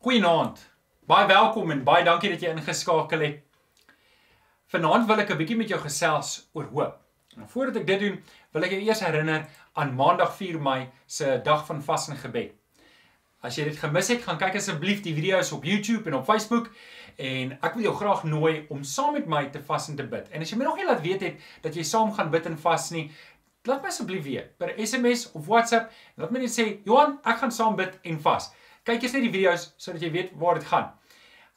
Goeienaand. Baie welkom en baie dankie dat jy ingeskakel het. Vanaand wil ek 'n bietjie met jou gesels oor hoop. En voordat ek dit doen, wil ek jou eers herinner aan Maandag 4 Mei se dag van vas en gebed. As jy dit gemis het, gaan kyk asseblief die video's op YouTube en op Facebook en ek wil jou graag nooi om saam met my te vas en te bid. En as jy my nog nie laat weet het dat jy saam gaan bid en vas nie, laat my asseblief weet per SMS of WhatsApp. Laat my net sê, "Johan, ek gaan saam bid en vas." Kyk eens net die video's sodat jy weet waar dit gaan.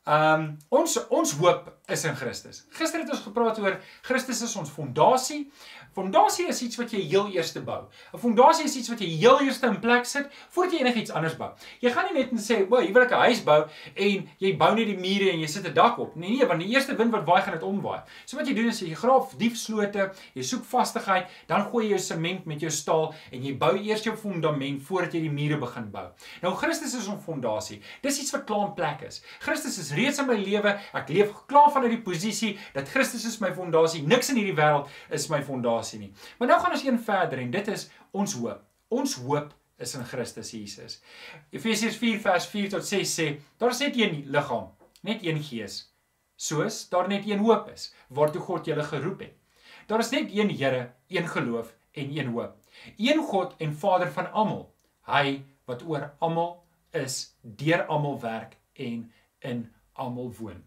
Ehm um, ons ons hoop is in Christus. Gister het ons gepraat oor Christus is ons fondasie. Fondasie is iets wat jy heel eerste bou. 'n Fondasie is iets wat jy heel eerste in plek sit voordat jy enigiets anders bou. Jy gaan nie net en sê, "Wag, hier wil ek 'n huis bou" en jy bou net die mure en jy sit 'n dak op. Nee nee, want die eerste wind wat waai gaan dit omwaai. So wat jy doen is jy graaf diep slote, jy soek vastigheid, dan gooi jy jou sement met jou staal en jy bou eers jou fondament voordat jy die mure begin bou. Nou Christus is ons fondasie. Dis iets wat klaar in plek is. Christus is reeds in my lewe. Ek leef klaar vanuit die posisie dat Christus is my fondasie. Niks in hierdie wêreld is my fondasie nie. Maar nou gaan ons een verder en dit is ons hoop. Ons hoop is in Christus Jesus. Efesiërs 4 vers 4 tot 6 sê, daar is net een liggaam, net een gees. Soos daar net een hoop is waartoe God julle geroep het. Daar is net een Here, een geloof en een hoop. Een God en Vader van almal. Hy wat oor almal is, deur almal werk en in almal woon.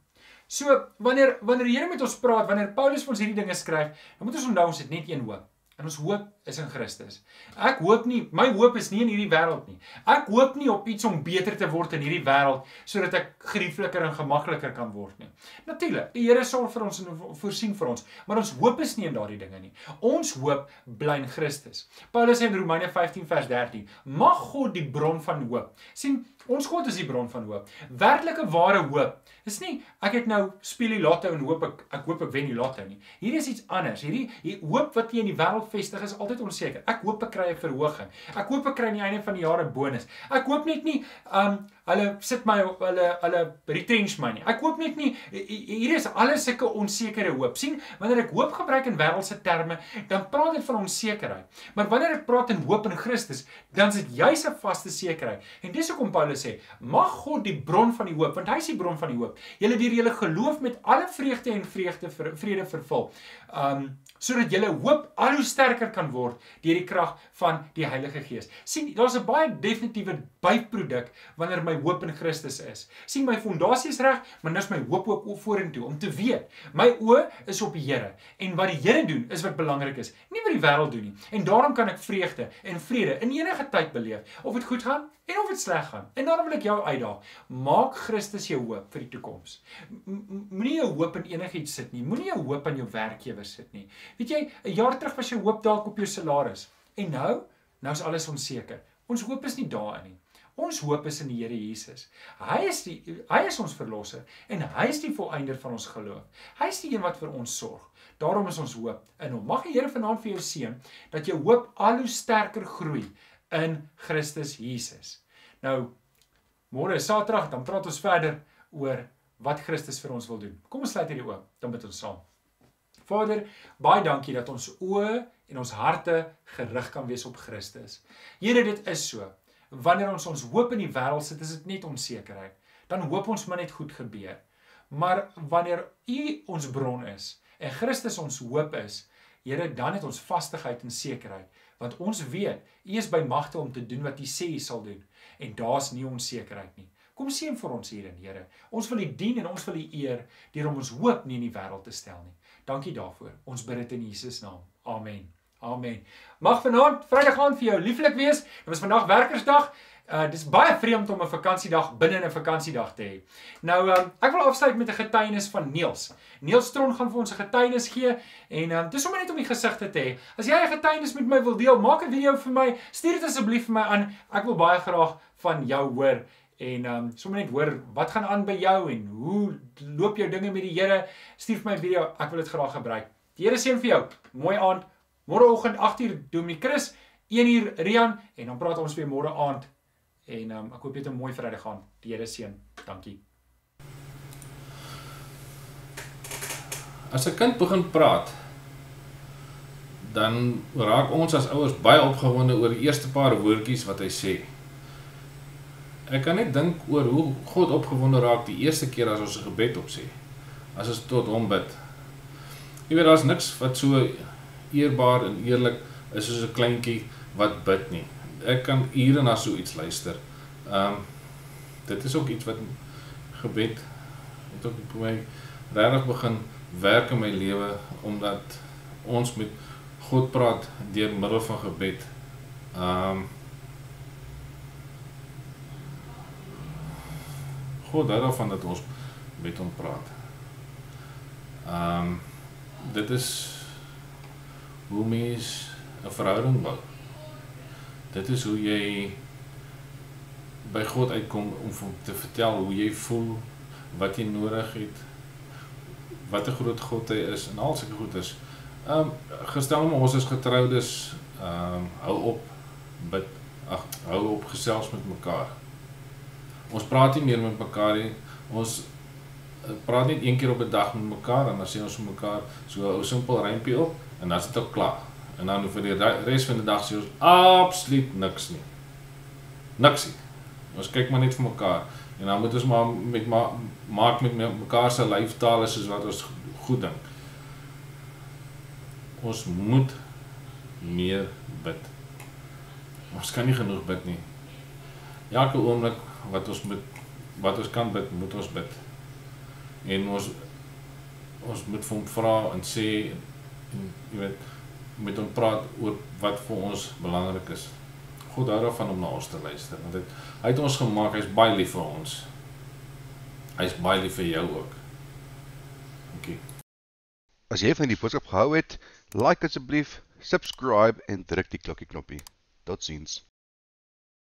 So wanneer wanneer die Here met ons praat, wanneer Paulus vir ons hierdie dinge skryf, dan moet ons onthou ons het net een hoop. En ons hoop is in Christus. Ek hoop nie, my hoop is nie in hierdie wêreld nie. Ek hoop nie op iets om beter te word in hierdie wêreld sodat ek geriefliker en gemakliker kan word nie. Natuurlik, die Here sorg vir ons en voorsien vir ons, maar ons hoop is nie in daardie dinge nie. Ons hoop bly in Christus. Paulus sê in Romeine 15 vers 13: "Mag God die bron van hoop." sien Ons God is die bron van hoop. Werklike ware hoop is nie ek het nou speel die lotto en hoop ek ek hoop ek wen die lotto nie. Hierdie is iets anders. Hierdie hier hoop wat jy in die wêreld vestig is altyd onseker. Ek hoop ek kry 'n verhoging. Ek hoop ek kry aan die einde van die jaar 'n bonus. Ek hoop net nie um hulle sit my hulle hulle retrench my nie. Ek hoop net nie hier is alles sulke onsekere hoop. sien, wanneer ek hoop gebruik in wêreldse terme, dan praat dit van onsekerheid. Maar wanneer ek praat in hoop in Christus, dan is dit juis 'n vaste sekerheid. En dis hoekom Paulus sê, mag God die bron van die hoop, want hy is die bron van die hoop. Julle deur julle geloof met alle vreugde en vreugde vrede vervul. Um sodat julle hoop al hoe sterker kan word deur die krag van die Heilige Gees. sien, daar's 'n baie definitiewe byproduk wanneer my hoop in Christus is. sien, my fondasie is reg, maar nou is my hoop ook vorentoe om te weet my oë is op die Here en wat die Here doen is wat belangrik is, nie wat die wêreld doen nie. En daarom kan ek vreugde en vrede in enige tyd beleef, of dit goed gaan en of dit sleg gaan. En daarom wil ek jou uitdaag, maak Christus jou hoop vir die toekoms. Moenie jou hoop in enigiets sit nie. Moenie jou hoop aan jou werkgewer sit nie. Weet jy, 'n jaar terug was jou hoop dalk op jou salaris. En nou, nou is alles onseker. Ons hoop is nie daarin nie. Ons hoop is in die Here Jesus. Hy is die hy is ons verlosser en hy is die volëinder van ons geloof. Hy is die een wat vir ons sorg. Daarom is ons hoop in hom. Mag die Here vanaand vir jou seën dat jou hoop al hoe sterker groei in Christus Jesus. Nou môre Saterdag dan praat ons verder oor wat Christus vir ons wil doen. Kom ons sluit hierdie oop, dan bid ons saam. Vader, baie dankie dat ons oë en ons harte gerig kan wees op Christus. Here, dit is so. Wanneer ons ons hoop in die wêreld sit, is dit net onsekerheid. Dan hoop ons maar net goed gebeur. Maar wanneer U ons bron is en Christus ons hoop is, Here, dan het ons vastigheid en sekerheid, want ons weet U is by magte om te doen wat U sê U sal doen en daar's nie onsekerheid nie. Kom seën vir ons hierin, Here. Ons wil U dien en ons wil U eer deur om ons hoop nie in die wêreld te stel nie. Dankie daarvoor. Ons bid dit in Jesus naam. Amen. Amen. Mag vanaand Vrydag aand vir jou lieflik wees. Dit was vandag werkersdag. Uh dis baie vreemd om 'n vakansiedag binne 'n vakansiedag te hê. Nou um, ek wil afsluit met 'n getuienis van Niels. Niels Tron gaan vir ons 'n getuienis gee en um, dis sommer net om die gesigte te hê. As jy 'n getuienis met my wil deel, maak 'n video vir my. Stuur dit asseblief vir my aan. Ek wil baie graag van jou hoor en um, sommer net hoor wat gaan aan by jou en hoe loop jou dinge met die Here. Stuur vir my video, ek wil dit graag gebruik. Die Here seën vir jou. Mooi aand. Môreoggend 8uur Dominee Chris, 1uur Rian en dan praat ons weer môre aand. En um, ek hoop jy het 'n mooi Vrydag gaan. Die Here seën. Dankie. As 'n kind begin praat, dan raak ons as ouers baie opgewonde oor die eerste paar woordjies wat hy sê. ek kan net dink oor hoe God opgewonde raak die eerste keer as ons 'n gebed opsê. As ons tot hom bid. Jy weet daar's niks wat so eerbaar en eerlik is soos 'n kleintjie wat bid nie. Ek kan ure na so iets luister. Ehm um, dit is ook iets wat gebed het ook vir my regtig begin werk in my lewe omdat ons met God praat deur middel van gebed. Ehm um, God hou daarvan dat ons met hom praat. Ehm um, dit is hoe mens 'n verhouding bou. Dit is hoe jy by God uitkom om hom te vertel hoe jy voel, wat jy nodig het, wat 'n groot God hy is en al sulke goed is. Ehm um, gestel maar ons is getroudes, ehm um, hou op bid, ag hou op gesels met mekaar. Ons praat nie meer met mekaar nie. Ons praat net een keer op 'n dag met mekaar en dan sê ons vir mekaar so 'n simpel rympie op en dan is dit ook klaar. En dan vir die res van die dag sê ons absoluut niks nie. Niks nie. Ons kyk maar net vir mekaar en dan moet ons maar met ma maak met mekaar se lyftaal soos wat ons goed dink. Ons moet meer bid. Ons kan nie genoeg bid nie. Elke oomblik wat ons met wat ons kan bid, moet ons bid. En ons ons moet vir hom vra en sê en jy weet met hom praat oor wat vir ons belangrik is. God hou daarvan om na ons te luister want dit hy het ons gemaak, hy's baie lief vir ons. Hy's baie lief vir jou ook. Dankie. As jy van die boodskap gehou het, like asseblief, subscribe en druk die klokkie knoppie. Totsiens.